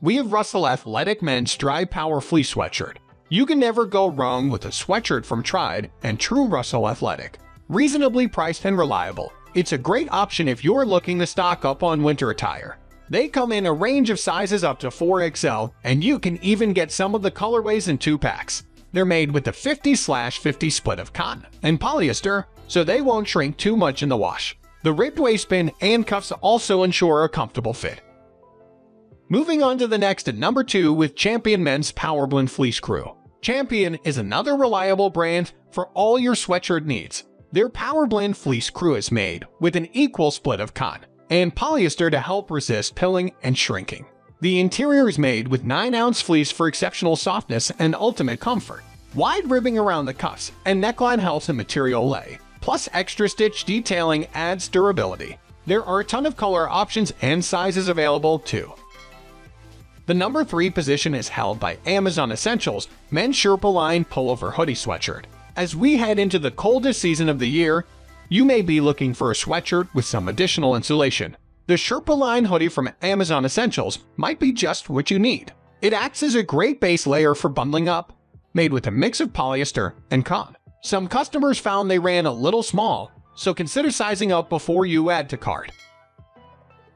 we have Russell Athletic Men's Dri-Power Fleece Sweatshirt. You can never go wrong with a sweatshirt from Tried and True Russell Athletic. Reasonably priced and reliable, it's a great option if you're looking to stock up on winter attire. They come in a range of sizes up to 4XL, and you can even get some of the colorways in two packs. They're made with a 50-50 split of cotton and polyester, so they won't shrink too much in the wash. The ribbed waistband and cuffs also ensure a comfortable fit. Moving on to the next at number 2 with Champion Men's Powerblend Fleece Crew. Champion is another reliable brand for all your sweatshirt needs. Their Powerblend Fleece Crew is made with an equal split of cotton and polyester to help resist pilling and shrinking. The interior is made with 9-ounce fleece for exceptional softness and ultimate comfort. Wide ribbing around the cuffs and neckline helps the material lay, plus extra stitch detailing adds durability. There are a ton of color options and sizes available too. The number 3 position is held by Amazon Essentials Men's Sherpa Line Pullover Hoodie Sweatshirt. As we head into the coldest season of the year, you may be looking for a sweatshirt with some additional insulation. The Sherpa Line hoodie from Amazon Essentials might be just what you need. It acts as a great base layer for bundling up, made with a mix of polyester and cotton. Some customers found they ran a little small, so consider sizing up before you add to cart.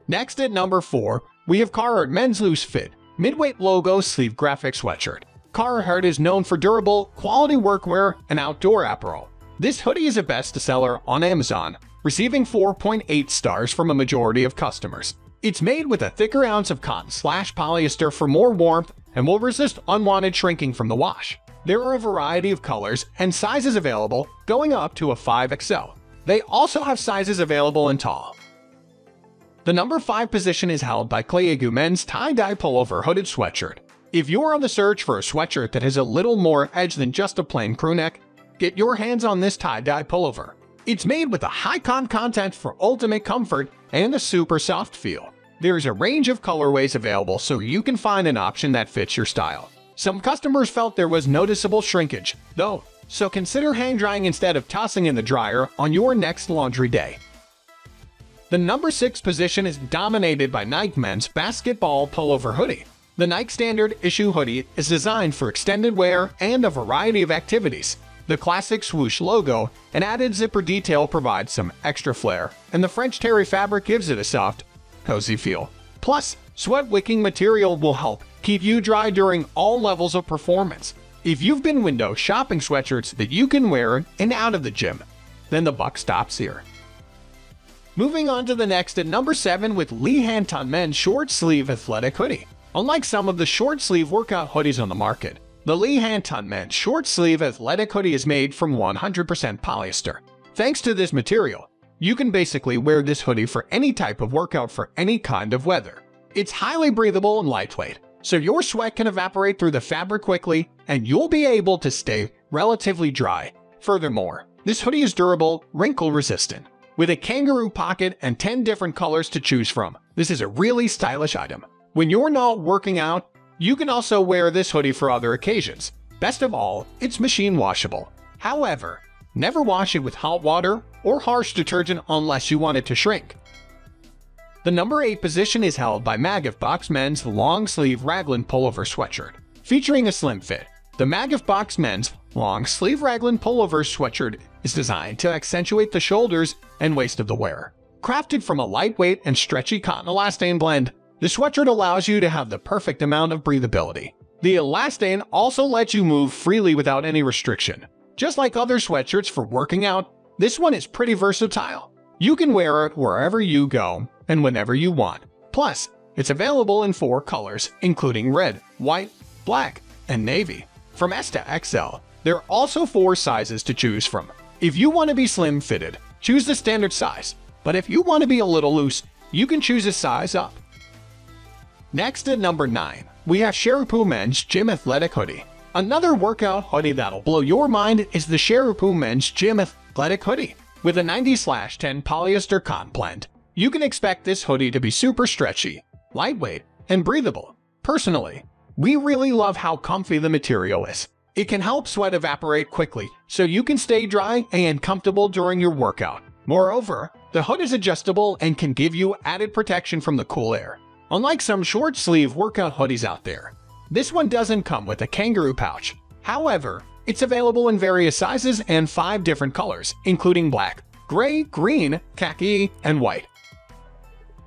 Next at number 4, we have Carhartt Men's Loose Fit Midweight logo sleeve graphic sweatshirt. Carhartt is known for durable, quality workwear and outdoor apparel. This hoodie is a bestseller on Amazon, receiving 4.8 stars from a majority of customers. It's made with a thicker ounce of cotton slash polyester for more warmth and will resist unwanted shrinking from the wash. There are a variety of colors and sizes available, going up to a 5XL. They also have sizes available in tall. The number 5 position is held by Kliegou Men's Tie-Dye Pullover Hooded Sweatshirt. If you're on the search for a sweatshirt that has a little more edge than just a plain crewneck, get your hands on this tie-dye pullover. It's made with a high con content for ultimate comfort and a super soft feel. There's a range of colorways available so you can find an option that fits your style. Some customers felt there was noticeable shrinkage, though, so consider hang drying instead of tossing in the dryer on your next laundry day. The number 6 position is dominated by Nike Men's Basketball Pullover Hoodie. The Nike Standard Issue Hoodie is designed for extended wear and a variety of activities. The classic swoosh logo and added zipper detail provides some extra flair, and the French terry fabric gives it a soft, cozy feel. Plus, sweat-wicking material will help keep you dry during all levels of performance. If you've been window shopping sweatshirts that you can wear and out of the gym, then the buck stops here. Moving on to the next at number 7 with LeeHanTon Men's Short Sleeve Athletic Hoodie. Unlike some of the short sleeve workout hoodies on the market, the LeeHanTon Men Short Sleeve Athletic Hoodie is made from 100% polyester. Thanks to this material, you can basically wear this hoodie for any type of workout for any kind of weather. It's highly breathable and lightweight, so your sweat can evaporate through the fabric quickly and you'll be able to stay relatively dry. Furthermore, this hoodie is durable, wrinkle resistant, with a kangaroo pocket and 10 different colors to choose from, this is a really stylish item. When you're not working out, you can also wear this hoodie for other occasions. Best of all, it's machine washable. However, never wash it with hot water or harsh detergent unless you want it to shrink. The number 8 position is held by Magiftbox Men's long sleeve raglan pullover sweatshirt. Featuring a slim fit, the Magiftbox Men's long sleeve raglan pullover sweatshirt is designed to accentuate the shoulders and waist of the wearer. Crafted from a lightweight and stretchy cotton elastane blend, the sweatshirt allows you to have the perfect amount of breathability. The elastane also lets you move freely without any restriction. Just like other sweatshirts for working out, this one is pretty versatile. You can wear it wherever you go and whenever you want. Plus, it's available in four colors, including red, white, black, and navy. From S to XL, there are also four sizes to choose from. If you want to be slim fitted, choose the standard size, but if you want to be a little loose, you can choose a size up. Next at number 9, we have Sherupoo Men's Gym Athletic Hoodie. Another workout hoodie that'll blow your mind is the Sherupoo Men's Gym Athletic Hoodie. With a 90-10 polyester cotton blend, you can expect this hoodie to be super stretchy, lightweight, and breathable. Personally, we really love how comfy the material is. It can help sweat evaporate quickly, so you can stay dry and comfortable during your workout. Moreover, the hood is adjustable and can give you added protection from the cool air. Unlike some short-sleeve workout hoodies out there, this one doesn't come with a kangaroo pouch. However, it's available in various sizes and five different colors, including black, gray, green, khaki, and white.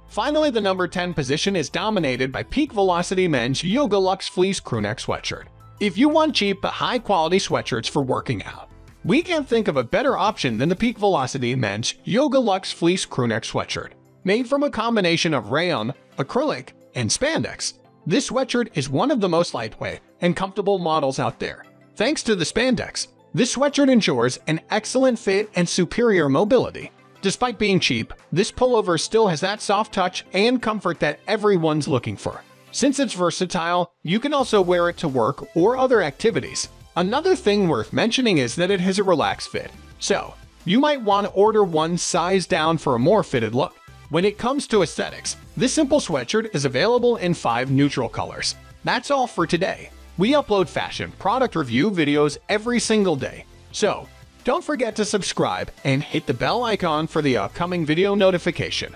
Finally, the number 10 position is dominated by Peak Velocity Men's Yoga Luxe Fleece Crewneck Sweatshirt. If you want cheap but high-quality sweatshirts for working out, we can't think of a better option than the Peak Velocity Men's Yoga Luxe Fleece Crewneck Sweatshirt. Made from a combination of rayon, acrylic, and spandex, this sweatshirt is one of the most lightweight and comfortable models out there. Thanks to the spandex, this sweatshirt ensures an excellent fit and superior mobility. Despite being cheap, this pullover still has that soft touch and comfort that everyone's looking for. Since it's versatile, you can also wear it to work or other activities. Another thing worth mentioning is that it has a relaxed fit, so you might want to order one size down for a more fitted look. When it comes to aesthetics, this simple sweatshirt is available in five neutral colors. That's all for today. We upload fashion product review videos every single day, so don't forget to subscribe and hit the bell icon for the upcoming video notification.